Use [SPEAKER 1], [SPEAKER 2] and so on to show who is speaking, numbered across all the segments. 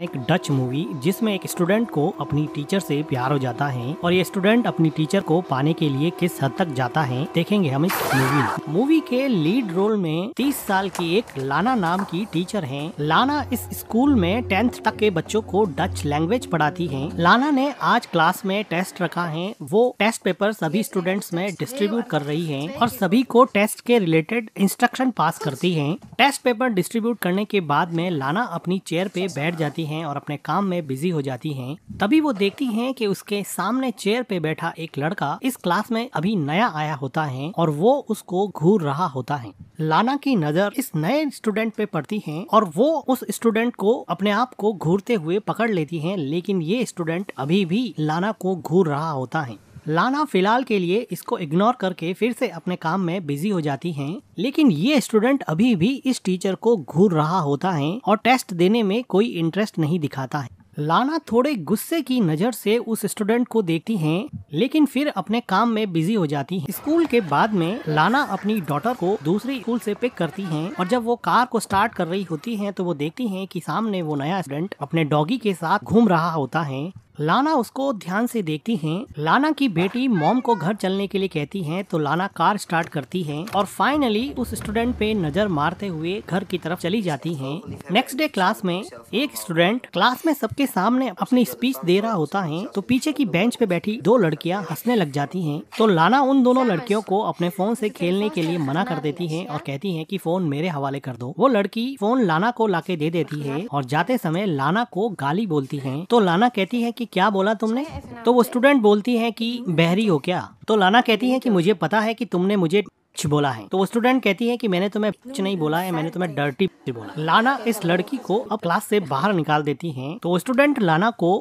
[SPEAKER 1] एक Dutch movie जिसमें एक स्टूडेंट को अपनी टीचर से प्यार हो जाता है और ये स्टूडेंट अपनी टीचर को पाने के लिए किस हद तक जाता है, देखेंगे हम इस मूवी मूवी के लीड रोल में 30 साल की एक लाना नाम की टीचर हैं। लाना इस स्कूल में टेंथ तक के बच्चों को डच लैंग्वेज पढ़ाती हैं। लाना ने आज क्लास में टेस्ट रखा है वो टेस्ट पेपर सभी स्टूडेंट्स में डिस्ट्रीब्यूट कर रही है और सभी को टेस्ट के रिलेटेड इंस्ट्रक्शन पास करती है टेस्ट पेपर डिस्ट्रीब्यूट करने के बाद में लाना अपनी चेयर पे बैठ जाती हैं और अपने काम में बिज़ी हो जाती हैं, तभी वो देखती हैं कि उसके सामने चेयर पे बैठा एक लड़का इस क्लास में अभी नया आया होता है और वो उसको घूर रहा होता है। लाना की नज़र इस नए स्टूडेंट पे पड़ती है और वो उस स्टूडेंट को अपने आप को घूरते हुए पकड़ लेती है, लेकिन ये स्टूडेंट अभी भी लाना को घूर रहा होता है। लाना फ़िलहाल के लिए इसको इग्नोर करके फिर से अपने काम में बिज़ी हो जाती हैं लेकिन ये स्टूडेंट अभी भी इस टीचर को घूर रहा होता है और टेस्ट देने में कोई इंटरेस्ट नहीं दिखाता है लाना थोड़े गुस्से की नज़र से उस स्टूडेंट को देखती हैं, लेकिन फिर अपने काम में बिज़ी हो जाती हैं। स्कूल के बाद में लाना अपनी डॉटर को दूसरी स्कूल से पिक करती हैं और जब वो कार को स्टार्ट कर रही होती हैं तो वो देखती हैं कि सामने वो नया स्टूडेंट अपने डॉगी के साथ घूम रहा होता है लाना उसको ध्यान से देखती हैं। लाना की बेटी मॉम को घर चलने के लिए कहती हैं तो लाना कार स्टार्ट करती है और फाइनली उस स्टूडेंट पे नज़र मारते हुए घर की तरफ़ चली जाती हैं। नेक्स्ट डे क्लास में एक स्टूडेंट क्लास में सबके सामने अपनी स्पीच दे रहा होता है तो पीछे की बेंच पे बैठी दो लड़कियाँ हंसने लग जाती हैं तो लाना उन दोनों लड़कियों को अपने फ़ोन से खेलने के लिए मना कर देती है और कहती है की फ़ोन मेरे हवाले कर दो वो लड़की फ़ोन लाना को लाके दे देती है और जाते समय लाना को गाली बोलती है तो लाना कहती है की क्या बोला तुमने? तो वो स्टूडेंट बोलती है कि बहरी हो क्या? तो लाना कहती है कि मुझे पता है कि तुमने मुझे बोला है। तो वो स्टूडेंट कहती है कि मैंने तुम्हें कुछ नहीं बोला है, मैंने तुम्हें डर्टी बोला। लाना इस लड़की को अब क्लास से बाहर निकाल देती है। तो स्टूडेंट लाना को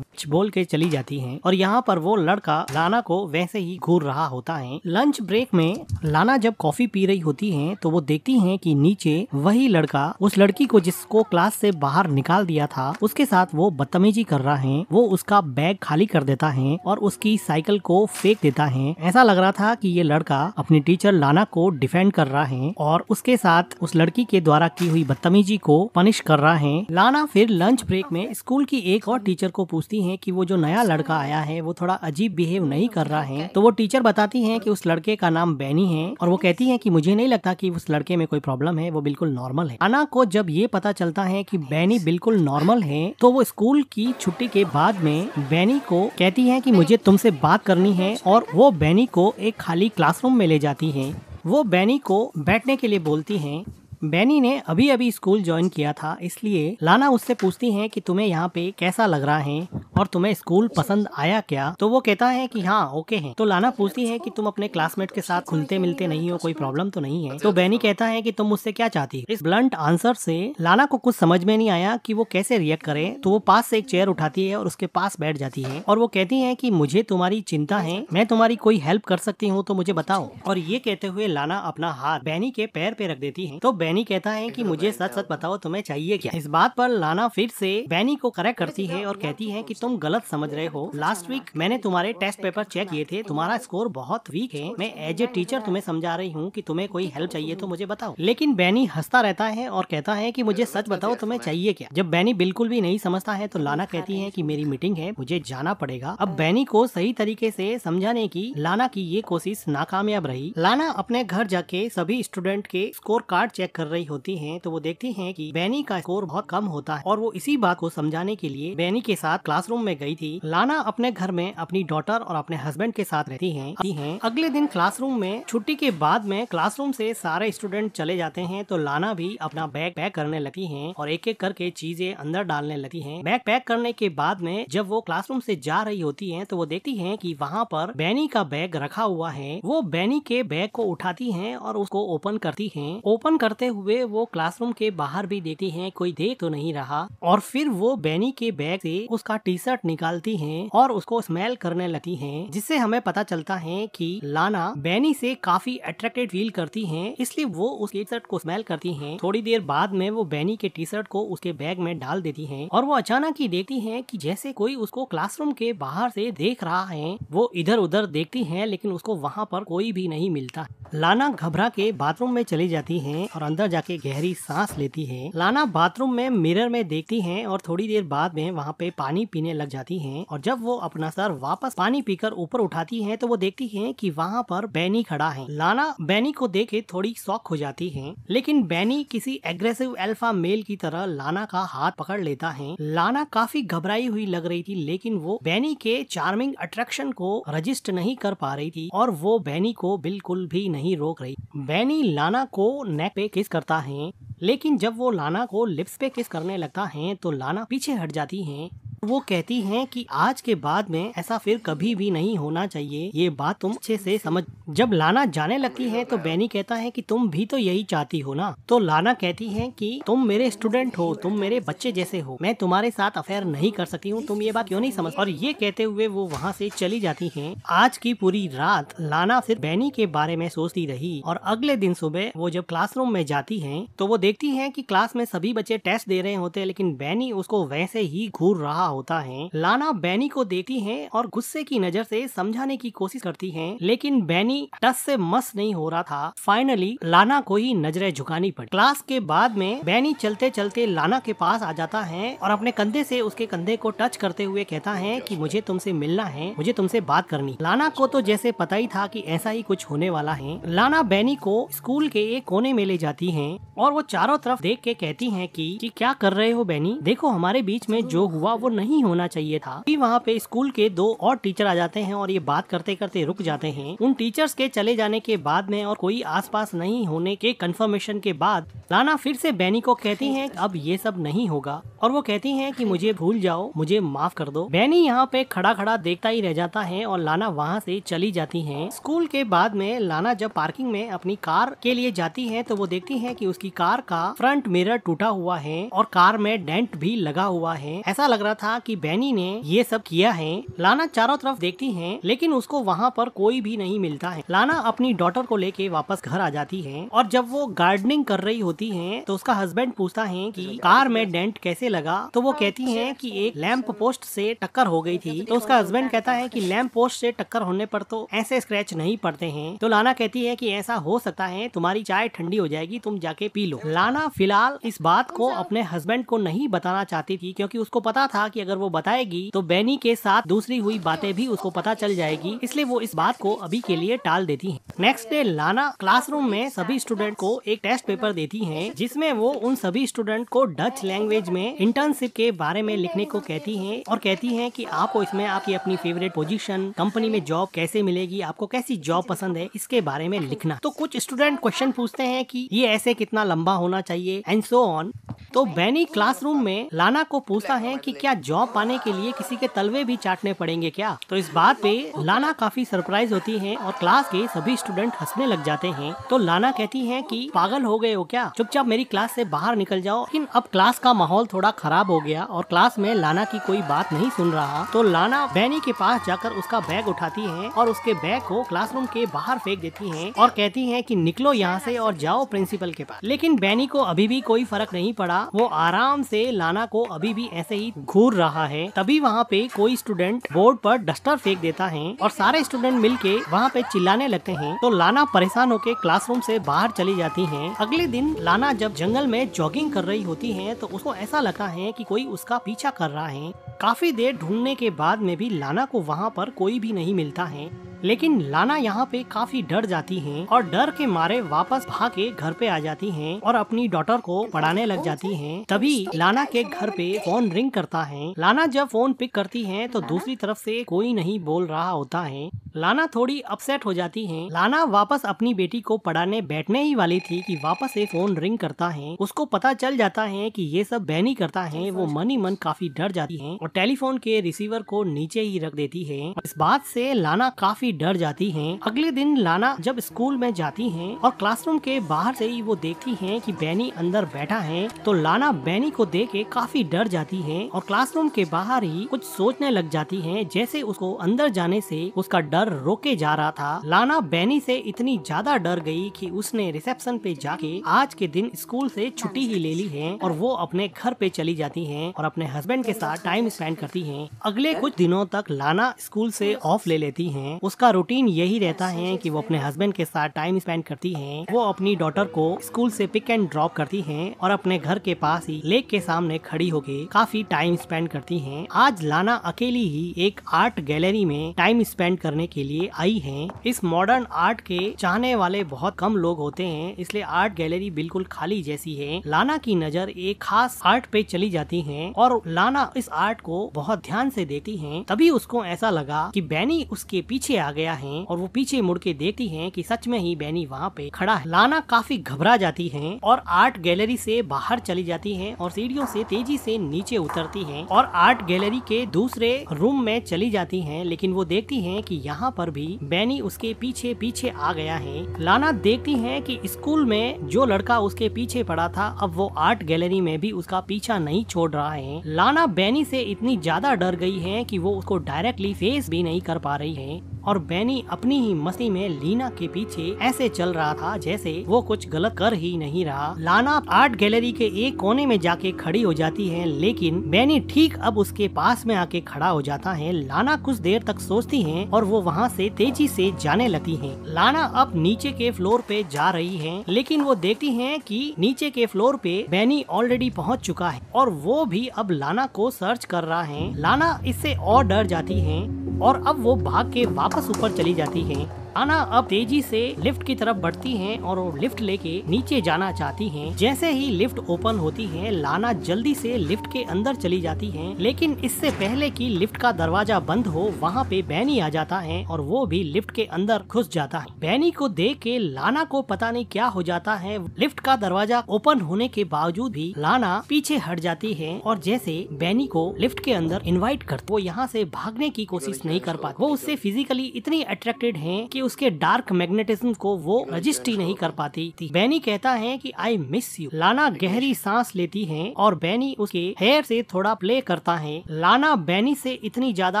[SPEAKER 1] बोल के चली जाती है और यहाँ पर वो लड़का लाना को वैसे ही घूर रहा होता है। लंच ब्रेक में लाना जब कॉफ़ी पी रही होती है तो वो देखती है की नीचे वही लड़का उस लड़की को जिसको क्लास से बाहर निकाल दिया था, उसके साथ वो बदतमीजी कर रहा है। वो उसका बैग खाली कर देता है और उसकी साइकिल को फेंक देता है। ऐसा लग रहा था की ये लड़का अपनी टीचर लाना को डिफेंड कर रहा है और उसके साथ उस लड़की के द्वारा की हुई बदतमीजी को पनिश कर रहा है। लाना फिर लंच ब्रेक में स्कूल की एक और टीचर को पूछती है कि वो जो नया लड़का आया है, वो थोड़ा अजीब बिहेव नहीं कर रहा है। तो वो टीचर बताती है की उस लड़के का नाम बैनी है और वो कहती है की मुझे नहीं लगता की उस लड़के में कोई प्रॉब्लम है, वो बिल्कुल नॉर्मल है। अना को जब ये पता चलता है की बैनी बिल्कुल नॉर्मल है तो वो स्कूल की छुट्टी के बाद में बैनी को कहती है कि मुझे तुमसे बात करनी है और वो बैनी को एक खाली क्लासरूम में ले जाती है। वो बैनी को बैठने के लिए बोलती हैं बैनी ने अभी अभी स्कूल ज्वाइन किया था, इसलिए लाना उससे पूछती है कि तुम्हें यहाँ पे कैसा लग रहा है और तुम्हें स्कूल पसंद आया क्या? तो वो कहता है कि हाँ ओके है। तो लाना पूछती है कि तुम अपने क्लासमेट के साथ खुलते मिलते नहीं हो, कोई प्रॉब्लम तो नहीं है? तो बैनी कहता है कि तुम मुझसे क्या चाहती इस ब्लंट आंसर से लाना को कुछ समझ में नहीं आया कि वो कैसे रिएक्ट करे तो वो पास से एक चेयर उठाती है और उसके पास बैठ जाती है और वो कहती है की मुझे तुम्हारी चिंता है, मैं तुम्हारी कोई हेल्प कर सकती हूँ तो मुझे बताओ। और ये कहते हुए लाना अपना हाथ बैनी के पैर पे रख देती है। तो बैनी कहता है कि मुझे सच सच बताओ तुम्हें चाहिए क्या? इस बात पर लाना फिर से बैनी को करेक्ट करती है और कहती है कि तुम गलत समझ रहे हो। लास्ट वीक मैंने तुम्हारे टेस्ट पेपर चेक किए थे। तुम्हारा स्कोर बहुत वीक है। मैं एज ए टीचर तुम्हें समझा रही हूँ कि तुम्हें कोई हेल्प चाहिए तो मुझे बताओ। लेकिन बैनी हंसता रहता है और कहता है कि मुझे सच बताओ तुम्हें चाहिए क्या? जब बैनी बिल्कुल भी नहीं समझता है तो लाना कहती है कि मेरी मीटिंग है मुझे जाना पड़ेगा। अब बैनी को सही तरीके से समझाने की लाना की ये कोशिश नाकामयाब रही। लाना अपने घर जाके सभी स्टूडेंट के स्कोर कार्ड चेक कर रही होती हैं तो वो देखती हैं कि बैनी का स्कोर बहुत कम होता है। और वो इसी बात को समझाने के लिए बैनी के साथ क्लासरूम में गई थी। लाना अपने घर में अपनी डॉटर और अपने हस्बैंड के साथ रहती हैं हैं। अगले दिन क्लासरूम में छुट्टी के बाद में क्लासरूम से सारे स्टूडेंट चले जाते हैं तो लाना भी अपना बैग पैक करने लगती है और एक एक करके चीज़ें अंदर डालने लगती है। बैग पैक करने के बाद में जब वो क्लासरूम से जा रही होती है तो वो देखती है की वहाँ पर बैनी का बैग रखा हुआ है। वो बैनी के बैग को उठाती है और उसको ओपन करती है। ओपन करते हुए वो क्लासरूम के बाहर भी देखती हैं, कोई देख तो नहीं रहा। और फिर वो बेनी के बैग से उसका टी शर्ट निकालती हैं और उसको स्मेल करने लगती हैं, जिससे हमें पता चलता है कि लाना बैनी से काफ़ी अट्रैक्टेड फील करती हैं, इसलिए वो उस टी शर्ट को स्मेल करती हैं। थोड़ी देर बाद में वो बैनी के टी शर्ट को उसके बैग में डाल देती है और वो अचानक ही देखती है की जैसे कोई उसको क्लासरूम के बाहर से देख रहा है, वो इधर उधर देखती है, लेकिन उसको वहाँ पर कोई भी नहीं मिलता। लाना घबरा के बाथरूम में चली जाती है और अंदर जाके गहरी सांस लेती है। लाना बाथरूम में मिरर में देखती है और थोड़ी देर बाद में वहाँ पे पानी पीने लग जाती है और जब वो अपना सर वापस पानी पीकर ऊपर उठाती है तो वो देखती है कि वहाँ पर बैनी खड़ा है। लाना बैनी को देखे थोड़ी शौक हो जाती है, लेकिन बैनी किसी एग्रेसिव एल्फा मेल की तरह लाना का हाथ पकड़ लेता है। लाना काफ़ी घबराई हुई लग रही थी, लेकिन वो बैनी के चार्मिंग अट्रैक्शन को रजिस्ट नहीं कर पा रही थी और वो बैनी को बिल्कुल भी नहीं रोक रही। बैनी लाना को नेक पे किस करता है? लेकिन जब वो लाना को लिप्स पे किस करने लगता है तो लाना पीछे हट जाती है। वो कहती हैं कि आज के बाद में ऐसा फिर कभी भी नहीं होना चाहिए। ये बात तुम अच्छे से समझ, जब लाना जाने लगती है तो बैनी कहता है कि तुम भी तो यही चाहती हो ना? तो लाना कहती है कि तुम मेरे स्टूडेंट हो, तुम मेरे बच्चे जैसे हो। मैं तुम्हारे साथ अफेयर नहीं कर सकती हूँ, तुम ये बात क्यों नहीं समझ? और ये कहते हुए वो वहाँ से चली जाती है। आज की पूरी रात लाना सिर्फ़ बैनी के बारे में सोचती रही और अगले दिन सुबह वो जब क्लासरूम में जाती है तो वो देखती है की क्लास में सभी बच्चे टेस्ट दे रहे होते हैं, लेकिन बैनी उसको वैसे ही घूर रहा होता है। लाना बैनी को देखती है और गुस्से की नज़र से समझाने की कोशिश करती है लेकिन बैनी टस से मस नहीं हो रहा था। फाइनली लाना को ही नज़रें झुकानी पड़ी। क्लास के बाद में बैनी चलते चलते लाना के पास आ जाता है और अपने कंधे से उसके कंधे को टच करते हुए कहता है कि मुझे तुमसे मिलना है मुझे तुमसे बात करनी। लाना को तो जैसे पता ही था कि ऐसा ही कुछ होने वाला है। लाना बैनी को स्कूल के एक कोने में ले जाती है और वो चारों तरफ़ देख के कहती है कि, कि क्या कर रहे हो बैनी? देखो हमारे बीच में जो हुआ वो नहीं होना चाहिए था। फिर वहाँ पे स्कूल के दो और टीचर आ जाते हैं और ये बात करते करते रुक जाते हैं। उन टीचर्स के चले जाने के बाद में और कोई आसपास नहीं होने के कंफर्मेशन के बाद लाना फिर से बैनी को कहती है अब ये सब नहीं होगा। और वो कहती है की मुझे भूल जाओ, मुझे माफ़ कर दो। बैनी यहाँ पे खड़ा खड़ा देखता ही रह जाता है और लाना वहाँ से चली जाती है। स्कूल के बाद में लाना जब पार्किंग में अपनी कार के लिए जाती है तो वो देखती है की उसकी कार का फ्रंट मिरर टूटा हुआ है और कार में डेंट भी लगा हुआ है। ऐसा लग रहा था कि बैनी ने ये सब किया है। लाना चारों तरफ़ देखती है, लेकिन उसको वहाँ पर कोई भी नहीं मिलता है। लाना अपनी डॉटर को लेके वापस घर आ जाती है और जब वो गार्डनिंग कर रही होती है तो उसका हस्बैंड पूछता है कि, कार में डेंट कैसे लगा? तो वो कहती है कि एक लैंप पोस्ट से टक्कर हो गई थी। तो उसका हस्बैंड कहता है कि लैंप पोस्ट से टक्कर होने पर तो ऐसे स्क्रैच नहीं पड़ते हैं। तो लाना कहती है कि, ऐसा हो सकता है, तुम्हारी चाय ठंडी हो जाएगी, तुम जाके पी लो। लाना फ़िलहाल इस बात को अपने हस्बैंड को नहीं बताना चाहती थी, क्योंकि उसको पता था कि अगर वो बताएगी तो बैनी के साथ दूसरी हुई बातें भी उसको पता चल जाएगी, इसलिए वो इस बात को अभी के लिए टाल देती है। नेक्स्ट डे लाना क्लासरूम में सभी स्टूडेंट को एक टेस्ट पेपर देती है, जिसमें वो उन सभी स्टूडेंट को डच लैंग्वेज में इंटर्नशिप के बारे में लिखने को कहती है और कहती है की आपको इसमें आपकी अपनी फेवरेट पोजिशन कंपनी में जॉब कैसे मिलेगी, आपको कैसी जॉब पसंद है, इसके बारे में लिखना। तो कुछ स्टूडेंट क्वेश्चन पूछते हैं कि ये ऐसे कितना लंबा होना चाहिए एंड सो ऑन तो बैनी क्लासरूम में लाना को पूछता है कि क्या जॉब पाने के लिए किसी के तलवे भी चाटने पड़ेंगे क्या? तो इस बात पे लाना काफ़ी सरप्राइज़ होती है और क्लास के सभी स्टूडेंट हंसने लग जाते हैं। तो लाना कहती है कि, पागल हो गए हो क्या? चुपचाप मेरी क्लास से बाहर निकल जाओ। लेकिन अब क्लास का माहौल थोड़ा खराब हो गया और क्लास में लाना की कोई बात नहीं सुन रहा। तो लाना बैनी के पास जाकर उसका बैग उठाती है और उसके बैग को क्लासरूम के बाहर फेंक देती है और कहती है कि, निकलो यहाँ से और जाओ प्रिंसिपल के पास। लेकिन बैनी को अभी भी कोई फ़र्क नहीं पड़ा। वो आराम से लाना को अभी भी ऐसे ही घूर रहा है, तभी वहाँ पे कोई स्टूडेंट बोर्ड पर डस्टर फेंक देता है और सारे स्टूडेंट मिलके वहाँ पे चिल्लाने लगते हैं। तो लाना परेशान होकर क्लासरूम से बाहर चली जाती है। अगले दिन लाना जब जंगल में जॉगिंग कर रही होती है तो उसको ऐसा लगता है कि कोई उसका पीछा कर रहा है। काफ़ी देर ढूँढने के बाद में भी लाना को वहाँ पर कोई भी नहीं मिलता है। लेकिन लाना यहाँ पे काफ़ी डर जाती हैं और डर के मारे वापस भाग के घर पे आ जाती हैं और अपनी डॉटर को पढ़ाने लग जाती हैं। तभी लाना के घर पे फ़ोन रिंग करता है लाना जब फ़ोन पिक करती है तो दूसरी तरफ़ से कोई नहीं बोल रहा होता है। लाना थोड़ी अपसेट हो जाती है। लाना वापस अपनी बेटी को पढ़ाने बैठने ही वाली थी कि वापस से फ़ोन रिंग करता है। उसको पता चल जाता है कि ये सब बैनी करता है, वो मन ही मन काफ़ी डर जाती है और टेलीफोन के रिसीवर को नीचे ही रख देती है। इस बात से लाना काफ़ी डर जाती है। अगले दिन लाना जब स्कूल में जाती है और क्लासरूम के बाहर से ही वो देखती है कि बैनी अंदर बैठा है तो लाना बैनी को देख के काफ़ी डर जाती है और क्लासरूम के बाहर ही कुछ सोचने लग जाती है, जैसे उसको अंदर जाने से उसका डर पर रोके जा रहा था। लाना बैनी से इतनी ज़्यादा डर गई कि उसने रिसेप्शन पे जाके आज के दिन स्कूल से छुट्टी ही ले ली है और वो अपने घर पे चली जाती है और अपने हस्बैंड के साथ टाइम स्पेंड करती है। अगले कुछ दिनों तक लाना स्कूल से ऑफ़ ले लेती है। उसका रूटीन यही रहता है की वो अपने हस्बैंड के साथ टाइम स्पेंड करती है। वो अपनी डॉटर को स्कूल से पिक एंड ड्रॉप करती है और अपने घर के पास ही लेक के सामने खड़ी होके काफ़ी टाइम स्पेंड करती है। आज लाना अकेली ही एक आर्ट गैलरी में टाइम स्पेंड करने के लिए आई हैं। इस मॉडर्न आर्ट के चाहने वाले बहुत कम लोग होते हैं, इसलिए आर्ट गैलरी बिल्कुल खाली जैसी है। लाना की नज़र एक खास आर्ट पे चली जाती है और लाना इस आर्ट को बहुत ध्यान से देखती है। तभी उसको ऐसा लगा की बैनी उसके पीछे आ गया है और वो पीछे मुड़ के देखती है की सच में ही बैनी वहाँ पे खड़ा है। लाना काफ़ी घबरा जाती है और आर्ट गैलरी से बाहर चली जाती है और सीढ़ियों से तेज़ी से नीचे उतरती है और आर्ट गैलरी के दूसरे रूम में चली जाती है, लेकिन वो देखती है कि यहाँ पर भी बैनी उसके पीछे पीछे आ गया है। लाना देखती है कि स्कूल में जो लड़का उसके पीछे पड़ा था, अब वो आर्ट गैलरी में भी उसका पीछा नहीं छोड़ रहा है। लाना बैनी से इतनी ज़्यादा डर गई है कि वो उसको डायरेक्टली फेस भी नहीं कर पा रही है। और बैनी अपनी ही मस्ती में लीना के पीछे ऐसे चल रहा था जैसे वो कुछ गलत कर ही नहीं रहा। लाना आर्ट गैलरी के एक कोने में जाके खड़ी हो जाती है, लेकिन बैनी ठीक अब उसके पास में आके खड़ा हो जाता है। लाना कुछ देर तक सोचती है और वो वहाँ से तेज़ी से जाने लगती है। लाना अब नीचे के फ्लोर पे जा रही है, लेकिन वो देखती है कि नीचे के फ्लोर पे बैनी ऑलरेडी पहुँच चुका है और वो भी अब लाना को सर्च कर रहा है। लाना इससे और डर जाती है और अब वो भाग के वापस ऊपर चली जाती है। आना अब तेज़ी से लिफ्ट की तरफ़ बढ़ती हैं और वो लिफ्ट लेके नीचे जाना चाहती हैं। जैसे ही लिफ्ट ओपन होती है, लाना जल्दी से लिफ्ट के अंदर चली जाती है। लेकिन इससे पहले कि लिफ्ट का दरवाज़ा बंद हो, वहाँ पे बैनी आ जाता है और वो भी लिफ्ट के अंदर घुस जाता है। बैनी को देख के लाना को पता नहीं क्या हो जाता है। लिफ्ट का दरवाज़ा ओपन होने के बावजूद भी लाना पीछे हट जाती है और जैसे बैनी को लिफ्ट के अंदर इन्वाइट कर वो यहाँ से भागने की कोशिश नहीं कर पाती। वो उससे फिजिकली इतनी अट्रैक्टेड है की उसके डार्क मैग्नेटिज्म को वो रजिस्ट ही नहीं कर पाती। थी बैनी कहता है कि आई मिस यू लाना गहरी सांस लेती है और बैनी उसके हेयर से थोड़ा प्ले करता है। लाना बैनी से इतनी ज़्यादा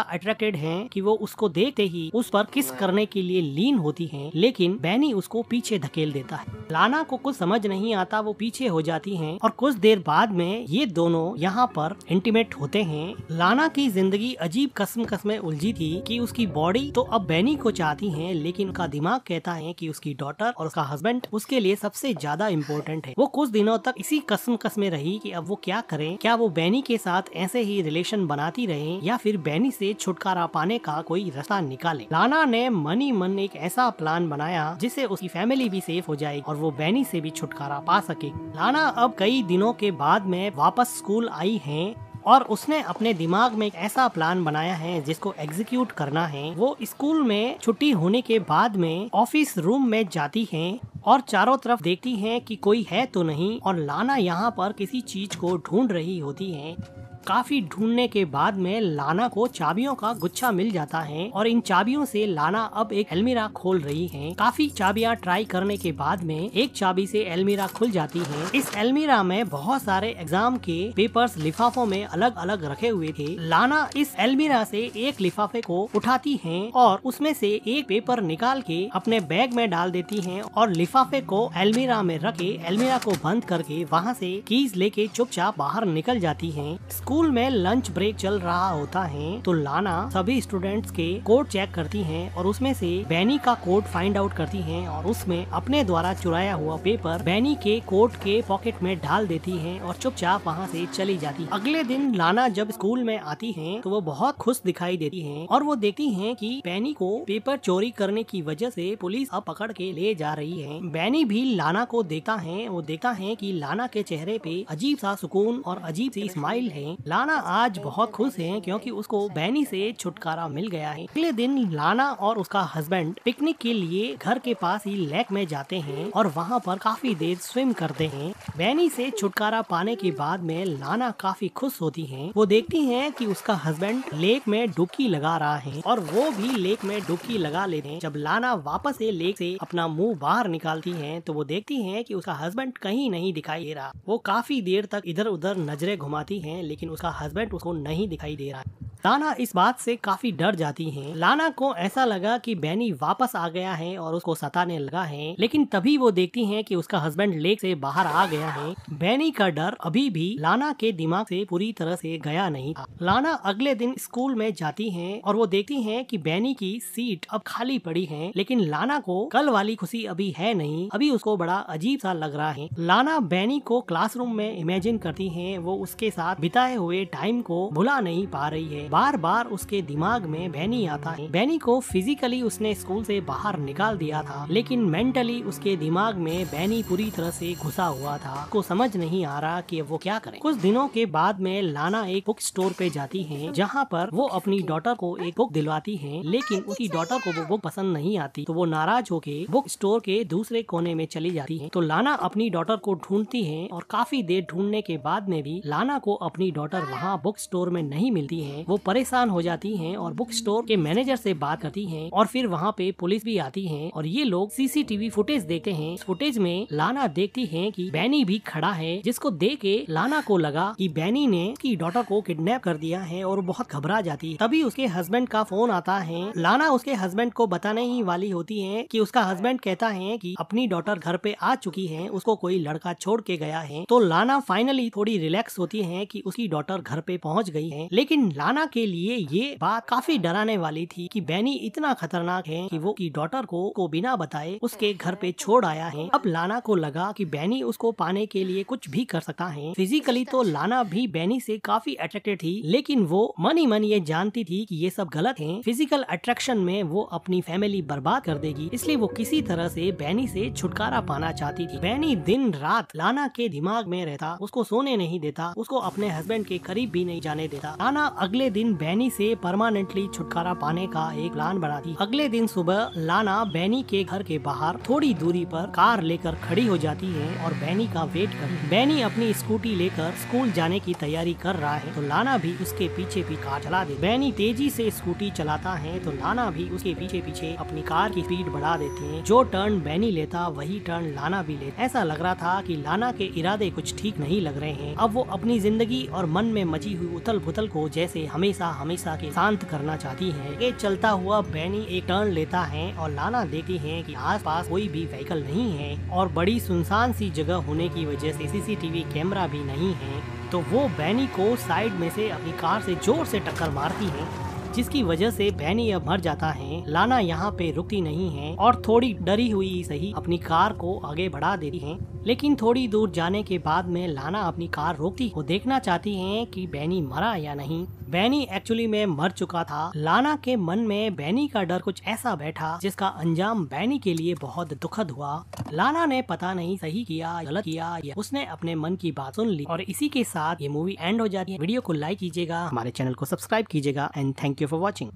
[SPEAKER 1] अट्रैक्टेड है कि वो उसको देखते ही उस पर किस करने के लिए लीन होती है लेकिन बैनी उसको पीछे धकेल देता है। लाना को कुछ समझ नहीं आता वो पीछे हो जाती है और कुछ देर बाद में ये दोनों यहाँ पर इंटीमेट होते हैं। लाना की ज़िंदगी अजीब कसम कस्में उलझी थी कि उसकी बॉडी तो अब बैनी को चाहती है लेकिन लेकिन उनका दिमाग कहता है कि उसकी डॉटर और उसका हस्बैंड उसके लिए सबसे ज़्यादा इम्पोर्टेंट है। वो कुछ दिनों तक इसी कसम कसमे रही कि अब वो क्या करें? क्या वो बैनी के साथ ऐसे ही रिलेशन बनाती रहे या फिर बैनी से छुटकारा पाने का कोई रास्ता निकाले? लाना ने मनी मन एक ऐसा प्लान बनाया जिससे उसकी फैमिली भी सेफ़ हो जाएगी और वो बैनी से भी छुटकारा पा सके। लाना अब कई दिनों के बाद में वापस स्कूल आई है। और उसने अपने दिमाग में एक ऐसा प्लान बनाया है जिसको एग्जीक्यूट करना है। वो स्कूल में छुट्टी होने के बाद में ऑफ़िस रूम में जाती है और चारों तरफ़ देखती है कि कोई है तो नहीं और लाना यहाँ पर किसी चीज़ को ढूंढ रही होती है। काफ़ी ढूँढने के बाद में लाना को चाबियों का गुच्छा मिल जाता है और इन चाबियों से लाना अब एक एलमीरा खोल रही है। काफ़ी चाबियाँ ट्राई करने के बाद में एक चाबी से एलमीरा खुल जाती है। इस एलमीरा में बहुत सारे एग्ज़ाम के पेपर्स लिफाफों में अलग अलग रखे हुए थे। लाना इस एलमीरा से एक लिफाफे को उठाती है और उसमें से एक पेपर निकाल के अपने बैग में डाल देती है और लिफाफे को एलमीरा में रखे एलमीरा को बंद करके वहाँ से कीज लेके चुपचाप बाहर निकल जाती है। स्कूल स्कूल में लंच ब्रेक चल रहा होता है तो लाना सभी स्टूडेंट्स के कोड चेक करती हैं और उसमें से बैनी का कोड फाइंड आउट करती हैं और उसमें अपने द्वारा चुराया हुआ पेपर बैनी के कोट के पॉकेट में डाल देती है और चुपचाप वहाँ से चली जाती अगले दिन लाना जब स्कूल में आती है तो वो बहुत खुश दिखाई देती है और वो देखती है की बैनी को पेपर चोरी करने की वजह से पुलिस अब पकड़ के ले जा रही है। बैनी भी लाना को देखता है, वो देखता है की लाना के चेहरे पे अजीब सा सुकून और अजीब सी स्माइल है। लाना आज बहुत खुश है क्योंकि उसको बैनी से छुटकारा मिल गया है। अगले दिन लाना और उसका हस्बैंड पिकनिक के लिए घर के पास ही लेक में जाते हैं और वहाँ पर काफ़ी देर स्विम करते हैं। बैनी से छुटकारा पाने के बाद में लाना काफ़ी खुश होती है। वो देखती है कि उसका हस्बैंड लेक में डुबकी लगा रहा है और वो भी लेक में डुबकी लगा लेते हैं। जब लाना वापस से लेक से अपना मुँह बाहर निकालती है तो वो देखती है कि उसका हस्बैंड कहीं नहीं दिखाई दे रहा। वो काफ़ी देर तक इधर उधर नजरे घुमाती है, लेकिन उसका हस्बैंड उसको नहीं दिखाई दे रहा है। लाना इस बात से काफ़ी डर जाती है। लाना को ऐसा लगा कि बैनी वापस आ गया है और उसको सताने लगा है, लेकिन तभी वो देखती है कि उसका हस्बैंड लेक से बाहर आ गया है। बैनी का डर अभी भी लाना के दिमाग से पूरी तरह से गया नहीं था। लाना अगले दिन स्कूल में जाती है और वो देखती है की बैनी की सीट अब खाली पड़ी है, लेकिन लाना को कल वाली खुशी अभी है नहीं। अभी उसको बड़ा अजीब सा लग रहा है। लाना बैनी को क्लासरूम में इमेजिन करती है, वो उसके साथ बिताए हुए टाइम को भुला नहीं पा रही है। बार बार उसके दिमाग में बैनी आता है। बैनी को फिजिकली उसने स्कूल से बाहर निकाल दिया था, लेकिन मेंटली उसके दिमाग में बैनी पूरी तरह से घुसा हुआ था। को समझ नहीं आ रहा कि वो क्या करे। कुछ दिनों के बाद में लाना एक बुक स्टोर पे जाती है, जहाँ पर वो अपनी डॉटर को एक बुक दिलवाती है, लेकिन उसकी डॉटर को वो बुक पसंद नहीं आती। तो वो नाराज़ होके बुक स्टोर के दूसरे कोने में चली जाती है। तो लाना अपनी डॉटर को ढूंढती है और काफ़ी देर ढूँढने के बाद में भी लाना को अपनी डॉटर वहाँ बुक स्टोर में नहीं मिलती है। वो परेशान हो जाती है और बुक स्टोर के मैनेजर से बात करती है और फिर वहाँ पे पुलिस भी आती है और ये लोग सीसीटीवी फुटेज देखते हैं। फुटेज में लाना देखती है कि बैनी भी खड़ा है, जिसको देख के लाना को लगा कि बैनी ने उसकी डॉटर को किडनैप कर दिया है और बहुत घबरा जाती है। तभी उसके हस्बैंड का फ़ोन आता है। लाना उसके हस्बैंड को बताने ही वाली होती है कि उसका हस्बैंड कहता है कि अपनी डॉटर घर पे आ चुकी है, उसको कोई लड़का छोड़ के गया है। तो लाना फाइनली थोड़ी रिलैक्स होती है कि उसकी डॉटर घर पे पहुँच गई है। लेकिन लाना के लिए ये बात काफ़ी डराने वाली थी कि बैनी इतना खतरनाक है कि वो की डॉटर को को बिना बताए उसके घर पे छोड़ आया है। अब लाना को लगा कि बैनी उसको पाने के लिए कुछ भी कर सकता है। फिजिकली तो लाना भी बैनी से काफ़ी अट्रैक्टेड थी, लेकिन वो मन ही मन ये जानती थी कि ये सब गलत है। फ़िज़िकल अट्रैक्शन में वो अपनी फैमिली बर्बाद कर देगी, इसलिए वो किसी तरह से बैनी से छुटकारा पाना चाहती थी। बैनी दिन रात लाना के दिमाग में रहता, उसको सोने नहीं देता, उसको अपने हस्बैंड के करीब भी नहीं जाने देता। लाना अगले दिन बैनी से परमानेंटली छुटकारा पाने का एक प्लान बनाती अगले दिन सुबह लाना बैनी के घर के बाहर थोड़ी दूरी पर कार लेकर खड़ी हो जाती है और बैनी का वेट कर बैनी अपनी स्कूटी लेकर स्कूल जाने की तैयारी कर रहा है तो लाना भी उसके पीछे भी कार चला दे। बैनी तेज़ी से स्कूटी चलाता है तो लाना भी उसके पीछे पीछे अपनी कार की स्पीड बढ़ा देते हैं। जो टर्न बैनी लेता, वही टर्न लाना भी लेता। ऐसा लग रहा था कि लाना के इरादे कुछ ठीक नहीं लग रहे हैं। अब वो अपनी ज़िंदगी और मन में मची हुई उथल पुथल को जैसे हमेशा हमेशा के शांत करना चाहती है। ये चलता हुआ बैनी एक टर्न लेता है और लाना देखती है कि आसपास कोई भी व्हीकल नहीं है और बड़ी सुनसान सी जगह होने की वजह से सीसीटीवी कैमरा भी नहीं है। तो वो बैनी को साइड में से अपनी कार से ज़ोर से टक्कर मारती है, जिसकी वजह से बैनी अब मर जाता है। लाना यहाँ पे रुकती नहीं है और थोड़ी डरी हुई सही अपनी कार को आगे बढ़ा देती है। लेकिन थोड़ी दूर जाने के बाद में लाना अपनी कार रोकती वो देखना चाहती है कि बैनी मरा या नहीं। बैनी एक्चुअली में मर चुका था। लाना के मन में बैनी का डर कुछ ऐसा बैठा जिसका अंजाम बैनी के लिए बहुत दुखद हुआ। लाना ने पता नहीं सही किया, गलत किया या उसने अपने मन की बात सुन ली। और इसी के साथ ये मूवी एंड हो जाती है। वीडियो को लाइक कीजिएगा, हमारे चैनल को सब्सक्राइब कीजिएगा and thank you for watching